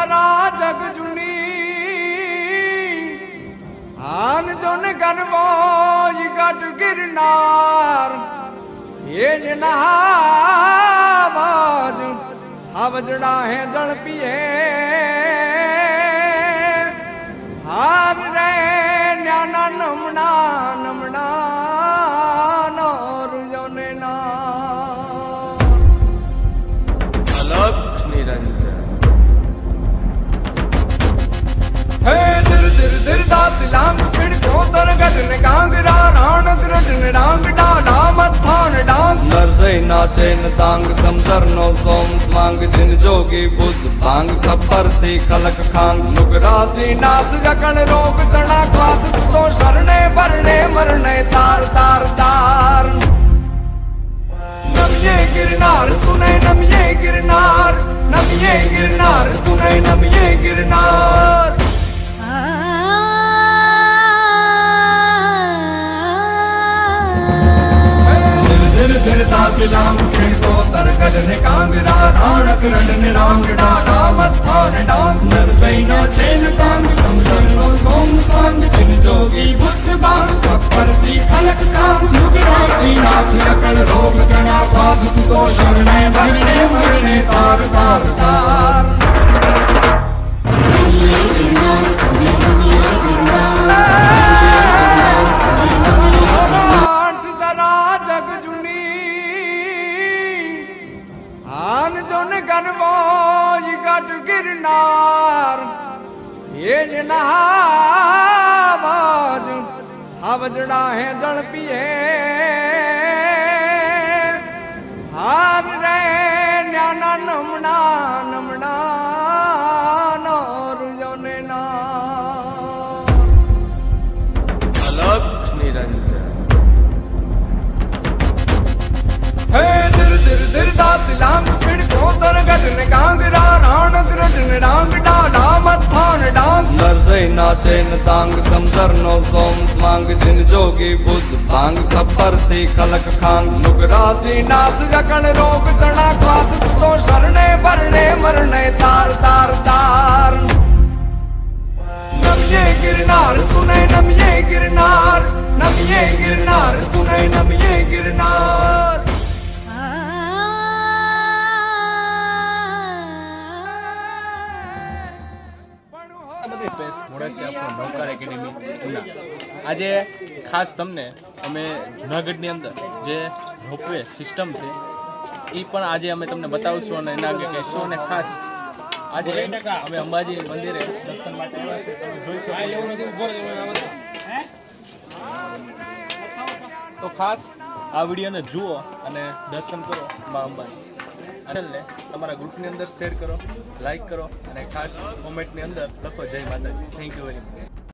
તરા જગ જુની આન જોન ગરવો ગઢ ગિરનાર એ જ નહાવાજ આવજડા હે જળ પીએ હાર રે ન્યાના નમણા નમણા નો રૂજોને ના અલગ નિરંજન નાચે ન તાંગ સમદર નો સોમ સ્વાંગ જિન જોગી બુદ્ધ ભાંગ ખપ્પરથી ખલક ખાંગ નુગરાથી નાથ જકણ રોગ તણા ક્વાત તો શરણે ભરણે મરણે તાર તાર તાર નમિયે ગિરનાર તુને નમિયે ગિરનાર નમિયે ગિરનાર તુને નમિયે ધીર ધીર તાત લાંગ પીડ કોતર ગઢ ને કાંગરા રાણ ગ્રઢ ને રાંગ ડાલા મથાણ ડાંગ નરસઈ ના છેન તાંગ સમદર નો સોમ સાંગ ગઢ ગિરનાર એજ જ નહાવાજ આવજડા હે જળ પીએ. હાર રે નાના નમણા નમણા નરસઈ નાચે ન તાંગ સમદર નો સોમ સ્વાંગ જિન જોગી બુદ્ધ ભાંગ ખપ્પરથી ખલક ખાંગ નુગરાથી નાથ જકણ રોગ તણા ક્વાત તો શરણે ભરણે મોડાસી આપણો નવકાર એકેડેમી આજે ખાસ તમને અમે જુનાગઢની અંદર જે રોપવે સિસ્ટમ છે એ પણ આજે અમે તમને બતાવશું અને એના આગળ કહીશું અને ખાસ. આજે અમે અંબાજી મંદિરે દર્શન માટે તો ખાસ આ વિડીયોને જુઓ અને દર્શન કરો મા અંબાજી. ચેનલને તમારા ગ્રુપની અંદર શેર કરો લાઇક કરો અને ખાસ કોમેન્ટની અંદર લખો જય માતાજી. Thank you very much